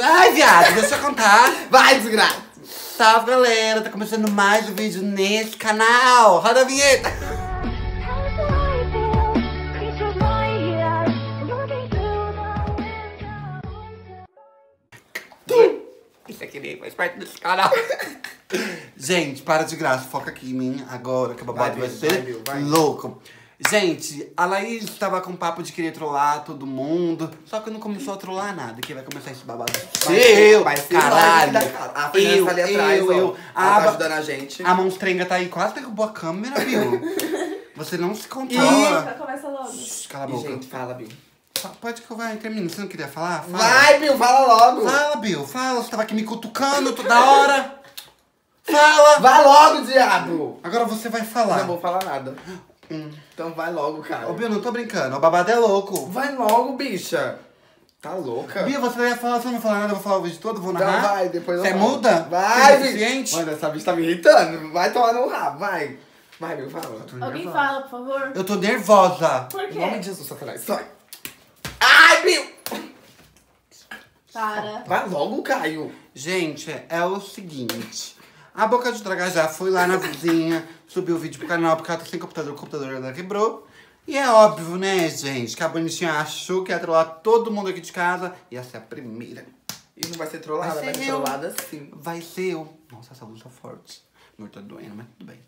Ai, viado, deixa eu contar. Vai, desgraça! Salve, galera. Tá começando mais um vídeo nesse canal. Roda a vinheta. Isso aqui nem faz parte desse canal. Gente, para de graça. Foca aqui em mim agora, que o babado vai, Vai, ser vai, vai. louco. Gente, a Laís tava com papo de querer trollar todo mundo. Só que não começou a trollar nada. Quem vai começar esse babado? Vai eu, vai ser caralho. A Fernanda eu, tá ali atrás, eu, ó. eu. Ela A, tá ajudando a gente. a monstrenga tá aí, quase derrubou a câmera, viu? Você não se Ih. controla. Começa logo. Shhh, Cala a E, boca. gente, fala, Bill. Pode que eu vá, termine. Você não queria falar? Fala. Vai, Bill, fala logo! Fala, Bill, fala. Você tava aqui me cutucando toda hora. Fala! Vai logo, diabo! Agora você vai falar. Não vou falar nada. Hum. Então vai logo, cara. Ô, Bill, não tô brincando. O babado é louco. Vai logo, bicha! Tá louca? Bill, você vai falar, você não falar nada, eu vou falar o vídeo todo, vou Então narrar. vai, depois eu Você falo. muda? Vai, Você é bicho! Mano, essa bicha tá me irritando. Vai tomar no rabo, vai. Vai, Bill, fala. Alguém fala, por favor. Eu tô nervosa. Por Em nome de quê? Jesus, Satanás. Sai. Ai, Bill! Para. Vai logo, Caio. Gente, é o seguinte. A Boca de Draga já foi lá na vizinha, subiu o vídeo pro canal porque ela tá sem computador, o computador dela quebrou. E é óbvio, né, gente, que a bonitinha achou que ia trollar todo mundo aqui de casa. Ia ser a primeira. E não vai ser trollada, Vai vai ser ser eu. trollada sim. Vai ser eu. Nossa, essa luz tá forte. Meu tá doendo, mas tudo bem.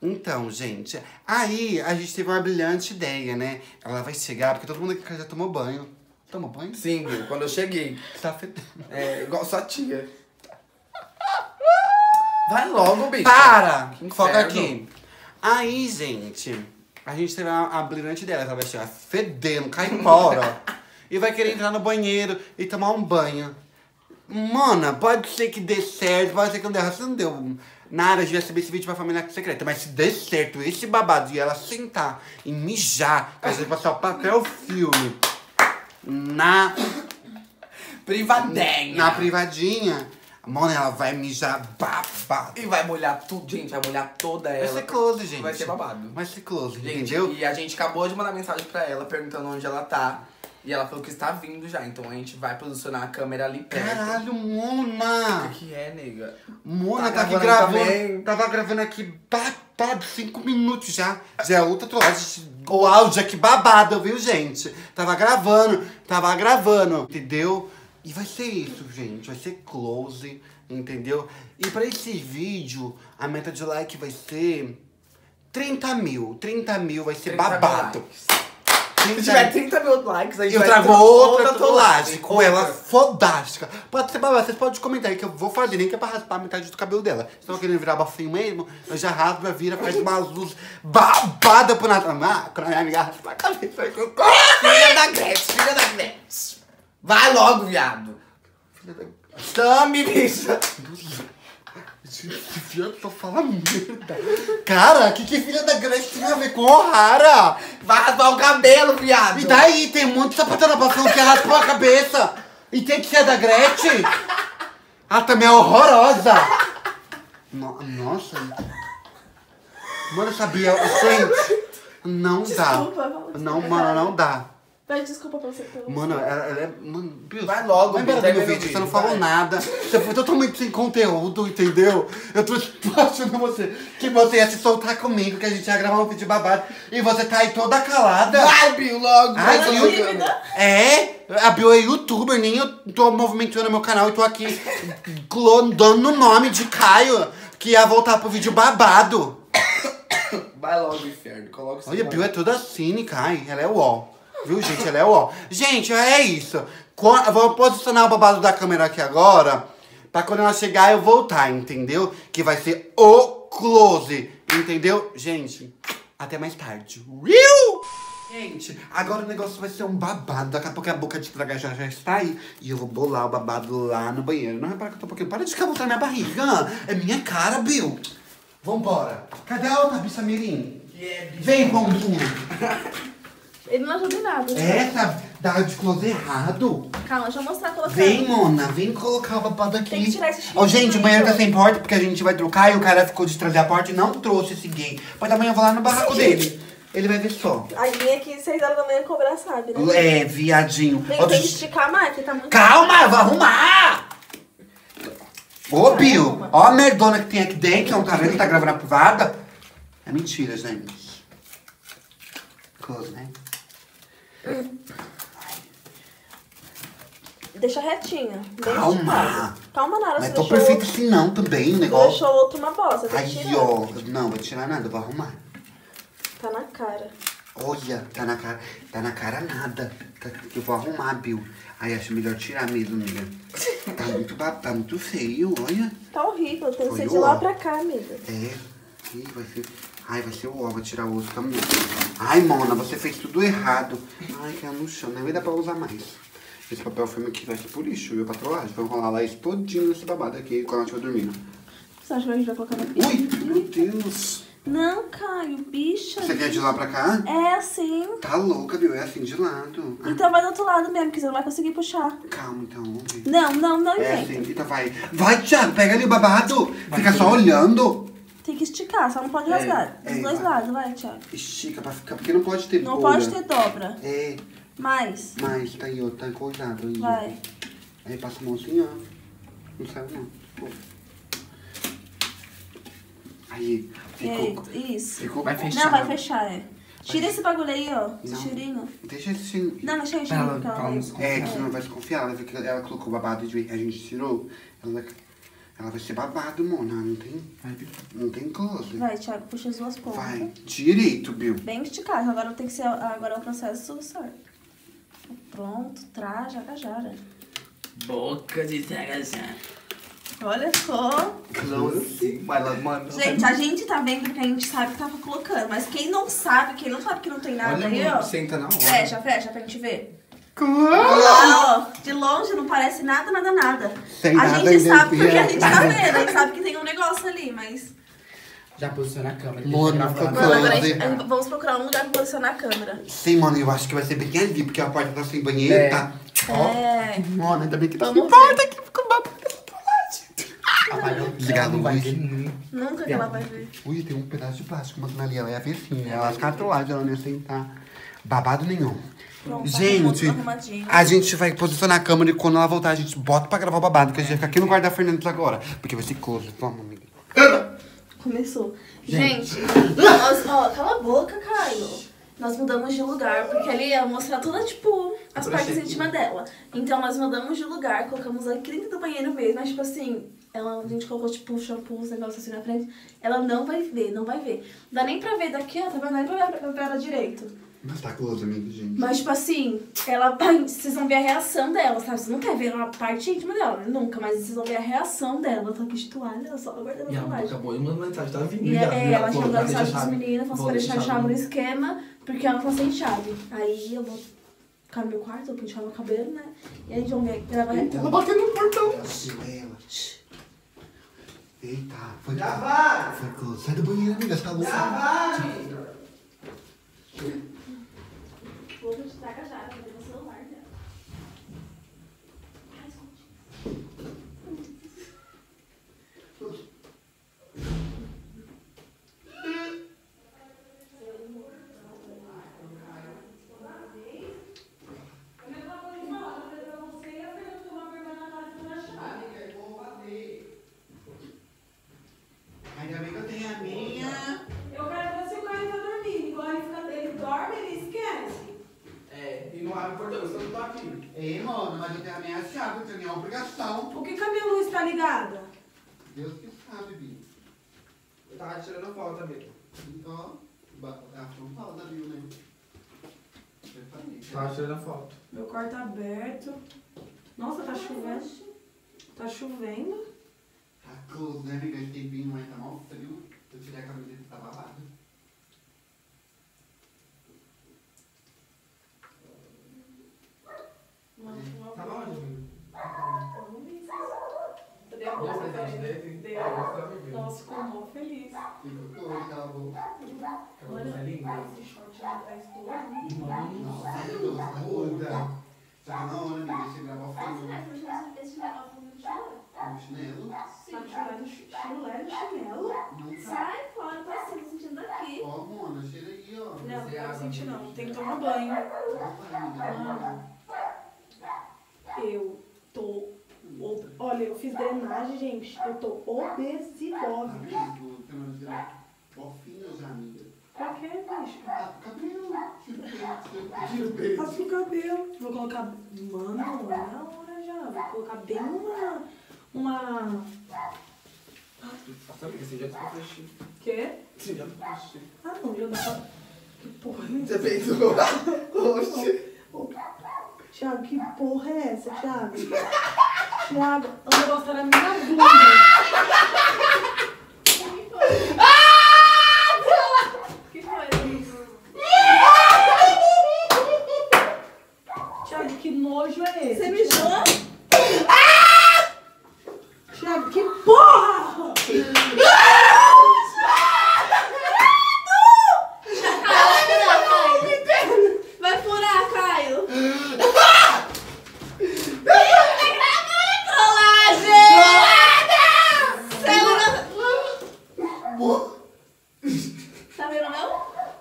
Então, gente, aí a gente teve uma brilhante ideia, né? Ela vai chegar, porque todo mundo aqui em casa já tomou banho. Tomou banho? Sim, quando eu cheguei. Tá fedendo. É igual sua tia. Vai logo, bicho. Para! Foca aqui. Aí, gente, a gente teve a, a brilhante ideia. Ela vai chegar fedendo, caipora. e vai querer entrar no banheiro e tomar um banho. Mana, pode ser que dê certo, pode ser que não dê errado. Se não deu nada de receber esse vídeo pra família secreta. Mas se der certo esse babado e ela sentar e mijar, pra gente passar o papel filme na Privadinha. na privadinha, mano, ela vai mijar babado. E vai molhar tudo, gente. Vai molhar toda ela. Vai ser close, gente. Vai ser babado. Vai ser close, Gente, entendeu? e a gente acabou de mandar mensagem pra ela perguntando onde ela tá. E ela falou que está vindo já. Então a gente vai posicionar a câmera ali perto. Caralho, O Mona! que, que é, nega? Mona Tá tá, aqui gravando gravando. também. Tava gravando aqui babado, cinco minutos já. Já é outra trollagem. O áudio aqui babado, viu, gente? Tava gravando, tava gravando, entendeu? E vai ser isso, gente. Vai ser close, entendeu? E pra esse vídeo, a meta de like vai ser 30 mil. 30 mil vai ser 30 mil babado. likes. 30 Se tiver 30 mil likes, a gente Eu trago tra- outra trollagem com ela fodástica. Pode ser babado, vocês podem comentar aí que eu vou fazer, nem que é pra raspar a metade do cabelo dela. Se estão querendo virar bafinho mesmo, eu já raspo, vira, faz uma luz babada pro Natal. Ah, quando a minha amiga raspa a cabeça, eu Filha da Gretchen, filha da Gretchen. Vai logo, viado. Filha da... Chame, bicha. Esse filho tô falando merda. Cara, que que filha da Gretchen tem a ver com O'Hara? Vai raspar o cabelo, viado. E daí, tem um monte de sapatão na passão que raspou a cabeça. E tem que ser da Gretchen. Ela também é horrorosa. No- nossa. Mano, sabia? Gente, não dá. Desculpa, fala Não, desculpa, mano, não dá. Pede desculpa pra você. Pelo Mano, ela, ela é. Mano, Vai logo, Vai do meu vídeo, você não falou vai. nada. Você foi totalmente sem conteúdo, entendeu? Eu tô achando você que você ia se soltar comigo, que a gente ia gravar um vídeo babado. E você tá aí toda calada. Vai, Bill, logo. Ai. Bill. Tímida. É, a Bill é youtuber, nem eu tô movimentando meu canal e tô aqui dando o nome de Caio, que ia voltar pro vídeo babado. Vai logo, inferno. Coloca o Olha, a. Bill é toda cínica, ai, ela é uó. Viu, gente? Ela é uó. Gente, é isso. Vou posicionar o babado da câmera aqui agora, pra quando ela chegar eu voltar, entendeu? Que vai ser o close, entendeu? Gente, até mais tarde. Viu? Gente, agora o negócio vai ser um babado. Daqui a pouco a boca de tragar já, já está aí. E eu vou bolar o babado lá no banheiro. Não repara que eu tô um pouquinho. Para de ficar mostrando minha barriga. É minha cara, Bill. Vambora. Cadê a outra bicha mirim? Vem, pão duro. Ele não ajuda em nada. Essa dá de close errado. Calma, deixa eu mostrar colocando. Vem, Mona, vem colocar o babado aqui. Tem que tirar esse chifre Ó, gente, o banheiro tá sem porta porque a gente vai trocar e o cara ficou de trazer a porta e não trouxe esse gay. Mas amanhã eu vou lá no barraco Esse dele. Ele vai ver só. Aí vem aqui 6 horas da manhã cobrar, sabe, né? É, viadinho. Vem, Ó, tem que esticar mais, porque tá muito... Calma, eu vou arrumar! Ô, Bill, ó a merdona que tem aqui dentro, não tá vendo que tá gravando a privada? É mentira, gente. Close, né? Deixa retinho. bem Calma. Calma, Nara, Mas deixou... perfeito assim não também, o negócio. Deixou outro uma bosta, que Aí, tirar. ó. Não, vou tirar nada, vou arrumar. Tá na cara. Olha, tá na cara. Tá na cara nada. Tá- eu vou arrumar, Bill. Aí acho melhor tirar mesmo, amiga. Tá muito, tá muito feio, olha. Tá horrível, tem que ser de lá pra cá, amiga. É. Ih, vai ser. Ai, vai ser o ó, vou tirar o osso também. Ai, Mona, você fez tudo errado. Ai, caiu no chão, nem vai dar pra usar mais. Esse papel filme aqui vai ser por lixo, viu, pra trollagem. Vou enrolar lá isso todinho nesse babado aqui quando ela estiver dormindo. Você acha que a gente vai colocar na pia? Ui, meu Deus. Não, Caio, bicha. Você quer de lá pra cá? É assim. Tá louca, viu? É assim de lado. Então vai do outro lado mesmo, que você não vai conseguir puxar. calma, então. Não, não, não É inventa. assim, então vai. Vai, Thiago, pega ali o babado. Fica só olhando. Tem que esticar, só não pode É, rasgar. Dos é, dois vai. lados, vai, Thiago. Estica pra ficar, porque não pode ter Não bolha. pode ter dobra. É, Mais. mas tá aí, ó, tá coisado aí. Vai. Aí passa a mão assim, ó. Não saiu não. Aí, ficou. Isso. Ficou. Vai fechar. Não, vai fechar, é. Tira esse bagulho aí, ó. Esse cheirinho. Deixa esse. Não, deixa Pra deixa ela- pra ela vai- não se É, que não vai se confiar. Ela, ela colocou babado e a gente tirou. Ela, ela vai ser babado, Mona. Não tem, Vai, não tem close. Vai, Thiago, puxa as duas pontas. Vai. Direito, Bill. Bem esticado. Agora tem que ser. Agora é o processo certo. Pronto, traja, agajara. Boca de tagajá. Olha só. Close. Vai lá, mano. Gente, a gente tá vendo porque a gente sabe que tava colocando. Mas quem não sabe, quem não sabe que não tem nada Olha, aí, mano, ó. senta na hora. Fecha, fecha pra gente ver. Ó. De longe não parece nada, nada, nada. Sem a nada, gente sabe porque a enfia. gente tá vendo. A gente sabe que tem um negócio ali, mas. Já posiciona a câmera. Mano, agora a gente, a gente- vamos procurar um lugar pra posicionar a câmera. Sim, mano, eu acho que vai ser bem ali, porque a porta tá sem banheiro, É. tá? É. Mano, ainda bem que tá Vamos porta aqui, ficou babado. Apaga o- Desligar a não vai luz. ver nunca. Nunca que ela vai ver. Ui, tem um pedaço de plástico, mas ali ela é assim, ela as cartolagens, ela não ia sentar. Babado nenhum. Pronto, tá Gente, arrumadinho. a gente vai posicionar a câmera e quando ela voltar, a gente bota pra gravar o babado, que a gente vai ficar aqui no quarto da Fernandes agora. Porque vai ser close. Vamos, amiga. Começou. Gente, nós, ó, cala a boca, Caio. Nós mudamos de lugar, porque ali ia mostrar toda, tipo, as Pra partes íntimas dela. Então nós mudamos de lugar, colocamos aqui dentro do banheiro mesmo, mas tipo assim, ela, a gente colocou, tipo, shampoo, os negócios assim na frente. Ela não vai ver, não vai ver. Não dá nem pra ver daqui, ó, tá vendo? Nem pra ver pra ver ela direito. Mas tá close, amiga, gente. Mas, tipo assim, ela. Vocês vão ver a reação dela, sabe? Vocês não querem ver a parte íntima dela, né? Nunca, mas vocês vão ver a reação dela. Ela tá aqui de toalha, ela só guardando E a ela toalha. acabou de mandar mensagem, tá vindo. E já, é, já, ela pô, chamou vai a deixar mensagem chave. meninos, falou pra deixar a chave no esquema, porque ela tá sem chave. Aí eu vou ficar no meu quarto, vou pentear meu cabelo, né? E a gente vai ver. Ela vai. Ela bateu no portão. Ela. Eita, foi Já vai. Foi close. Sai do banheiro, amiga, você tá louca. vai. Vou registrar a vou no celular dela. Ei, mano, mas eu tenho a minha chave, eu tenho minha obrigação. Por que, que a minha luz tá ligada? Deus que sabe, Bi. Eu tava tirando foto. Então, ba- a não fala da Bill, né? Tava tirando foto. Meu quarto tá aberto. Nossa, tá chovendo. Tá chovendo. Tá close, né, amiga? Esse tempinho, mas tá mal frio. Eu tirei a camiseta e tá babada. Tava onde, amigo? Cadê a Deu bolsa presente dele? dele? Deu. Tá vivendo. Nossa, ficou mó feliz. Ficou close, cala a boca. Aquela short atrás todo. Mano. Tá. Tá na hora, amiga, você gravar o filme. Esse negócio no chinelo. Chinelo. Tá chi- chulé no chinelo. Tá. Sai fora, tá assim, sentindo daqui. Ó, Mona, cheira aí, ó. Não, Não, quero sentir não. Tem que tomar banho. Eu tô. Olha, eu fiz drenagem, gente. Eu tô obesidose. Pra quê, bicho? Raspa o cabelo. Vou colocar. Mano, é na hora já. Vou colocar bem uma. Uma. Nossa, amiga, você já tá fechando. Quê? Você já tá fechando. Ah, não, já dá pra. Que porra é Você pensou? Oxi. Thiago, que porra é essa, Thiago? Thiago, o negócio tá na minha bunda. que foi? Thiago, que nojo é esse? Você mijou? Thiago, que porra! Vai furar, Caio. Tá?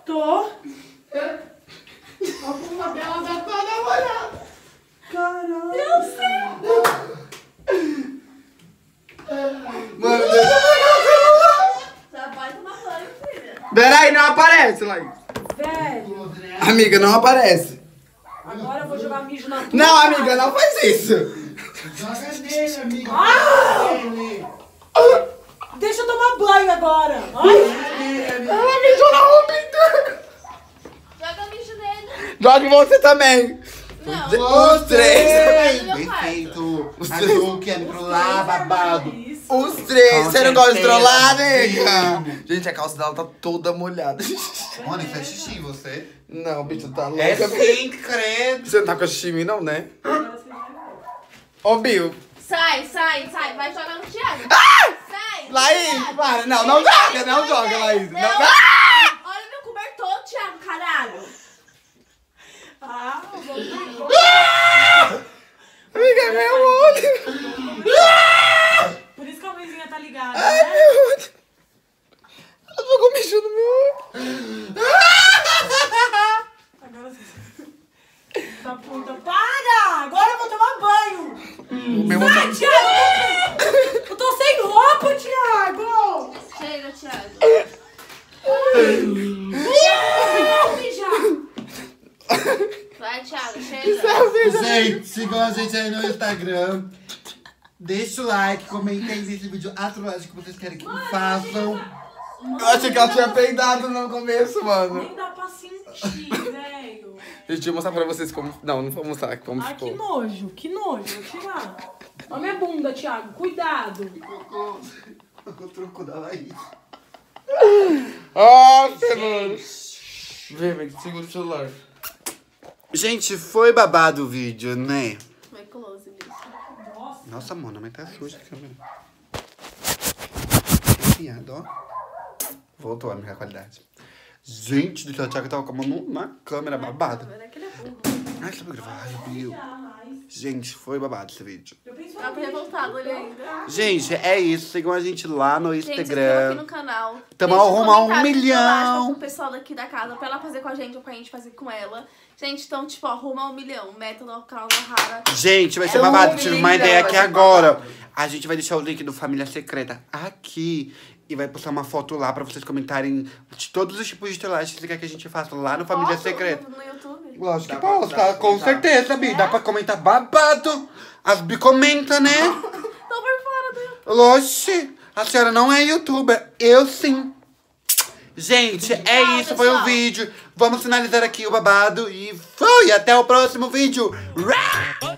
Tô. A bunda dela tá toda molhada. Caralho. Mano, deixa Já vai tomar banho, filha. Peraí, não aparece, Laís. Velho, Amiga, não aparece. agora eu vou jogar mijo na tua Não, cara. amiga, não faz isso. Joga nele, amiga. Nele. Deixa eu tomar banho agora. Ai, Ela mijou na roupa inteira. Joga mijo nele. Joga em você também. Os três. Perfeito. Azul, que é pro lá, babado. isso. Os três. Com Você não gosta de trollar, nega? Gente, a calça dela tá toda molhada. Mano, isso é xixi, você? Não, bicho, tá louca. É sim, credo. Você não tá com xixi em mim, não, né? Ô, Bill. Sai, sai, sai. Vai jogar no Thiago. Sai. Laís, para. Não, não joga, não joga, Laís. Não, não. Olha meu cobertor, Thiago, caralho. Ah, eu vou Amiga, meu olho. Por isso que a luzinha tá ligada, Ai, né? meu olho. Tô com mijo no meu olho. Agora você... Tá puta. Para! Agora eu vou tomar banho. Meu Thiago! Eu tô sem roupa, Thiago! Chega, Thiago. Vou mijar. Vai, Thiago, chega. Gente, sigam a gente aí no Instagram. Deixa o like, comentem desse vídeo a trollagem que vocês querem que façam. Eu achei que ela tinha peidado no começo, mano. Nem dá pra sentir, velho. Deixa eu mostrar pra vocês como... Não, não vou mostrar como Ai, que ficou. nojo, que nojo. Vou tirar. Olha minha bunda, Thiago. Cuidado. O truco da Laís. Nossa, mano. Vem, vem, segura o celular. Gente, foi babado o vídeo, né? Vai close, bicho. Nossa. Nossa, mano, mas tá suja a câmera. Piada, ó. Voltou a minha qualidade. Gente do céu, Thiago tava com a mão na câmera burro. Ai, que gravar, mas... Gente, foi babado esse vídeo. Tá revoltado ele ainda. Gente, é isso. Sigam a gente lá no Gente, inscreva Instagram. aqui no canal. Tamo Deixa a arrumar um comentário milhão. Com o pessoal daqui da casa, pra ela fazer com a gente ou pra gente fazer com ela. Gente, então, tipo, arruma um milhão. Meta no canal da Rara. Gente, vai ser É um babado. Tive uma ideia vai aqui ser agora. A gente vai deixar o link do Família Secreta aqui. E vai postar uma foto lá pra vocês comentarem de todos os tipos de trollagem que você quer que a gente faça lá no Família Posso? Secreta. No, no YouTube. Lógico que Dá pra- posta, dá pra com comentar. certeza, Bi. Dá pra comentar babado. As Bi comenta, né? Tô por fora do YouTube. Oxe, a senhora não é youtuber. Eu sim. Gente, é Tchau, isso, foi o pessoal. vídeo. Vamos finalizar aqui o babado e foi. Até o próximo vídeo. Rá!